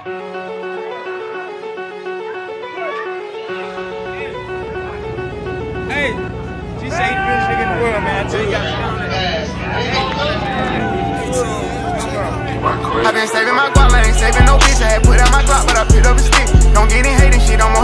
Hey, she say he the realest nigga in the world, man. I tell you, I been saving my guap, I ain't saving no bitch. I had put out my clock, but I picked up a stick. Don't get in hating shit, I'm on